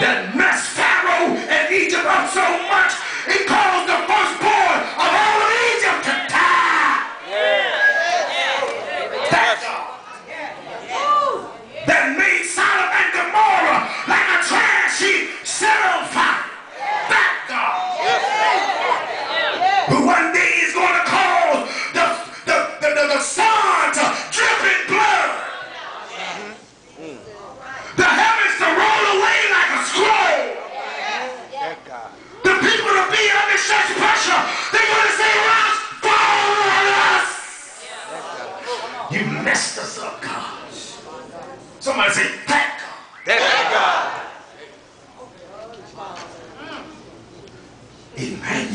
that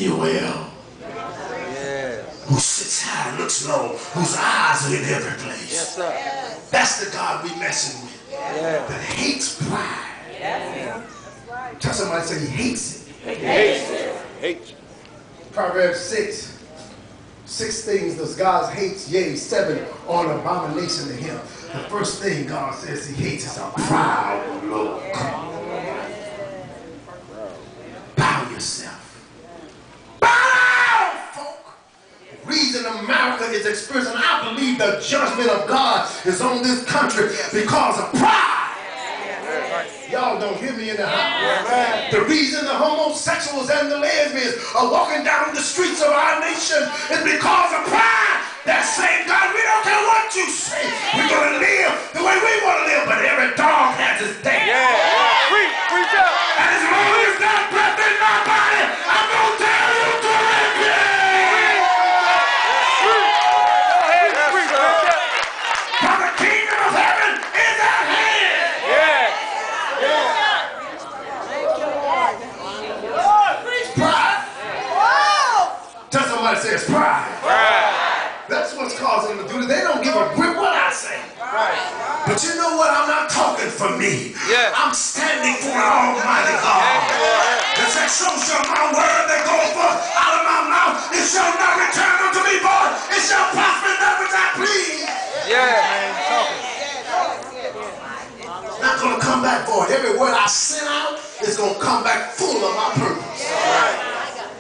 Emmanuel, who sits high and looks low, whose eyes are in every place. Yes, sir. That's the God we messing with. That hates pride. Tell somebody say he hates it. Hate. Proverbs 6. Six things does God hates, yea, seven on abomination to him. The first thing God says he hates is a proud look. Bow yourself. Bow down, folk. Reason America is experiencing, I believe the judgment of God is on this country because of pride. Y'all don't hear me in the house. The reason the homosexuals and the lesbians are walking down the streets of our nation is because of pride. That same God, we don't care what you say. Causing them to do it. They don't give a grip what I say. But you know what? I'm not talking for me. Yeah. I'm standing for an almighty God. It says, so shall my word that goes forth out of my mouth, it shall not return unto me void. It shall prosper that which I please. Yeah. It's not going to come back void. Every word I send out is going to come back full of my purpose.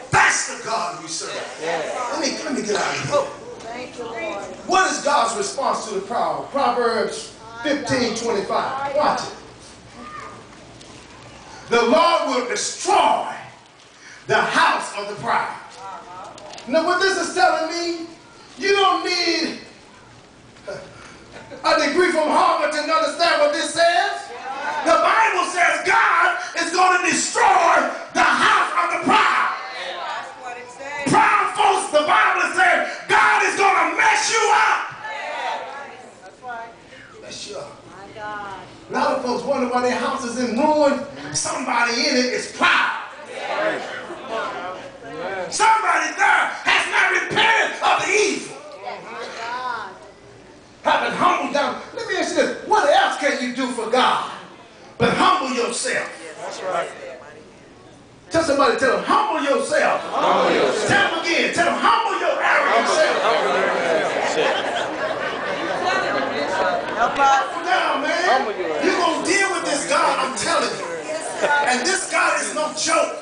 That's the God we serve. Let me, let me get out of here. What is God's response to the proud? Proverbs 15, 25. Watch it. The Lord will destroy the house of the proud. Now, what this is telling me, you don't need a degree from Harvard to understand what this says. The Bible says God is going to destroy the house of the proud. Proud folks, the Bible says God is going to mess you up. Mess you up. A lot of folks wonder why their house is in ruin. Somebody in it is proud. Somebody there has not repented of the evil. Have been humbled down. Let me ask you this. What else can you do for God? But humble yourself. That's right. Tell somebody, tell them, humble yourself. Humble yourself. Tell them again. Tell them, humble your arrogant self. Humble down, man. Humble yourself. You're going to deal with this God, I'm telling you. And this God is no joke.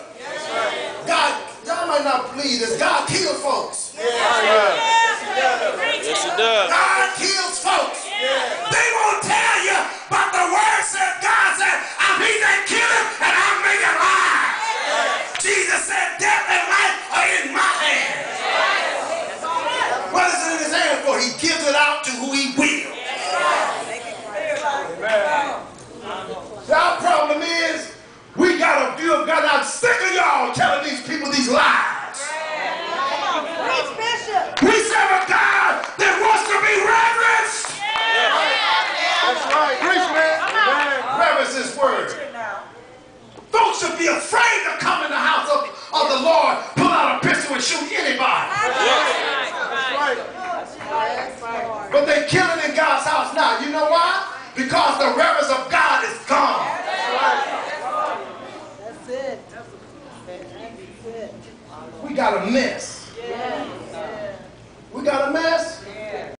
God, y'all might not believe this. God kills folks. Yes, it does. God kills folks. They won't tell you, but the word said, God said, I'm he that killeth and I make it alive. Jesus said, death and life are in my hands. What is it in his hand for? He gives it out to who he will. Our problem is, we got a few have gotten out sick of y'all telling these people these lies. We serve a God that wants to be reverenced. That's right. Preach, man. Reverence his word. Folks should be afraid to come in the house of, of the Lord, pull out a pistol and shoot anybody. That's right. But they're killing in God's house now. You know why? Because the reverence of God is gone. That's it. That's it. We got a mess. We got a mess.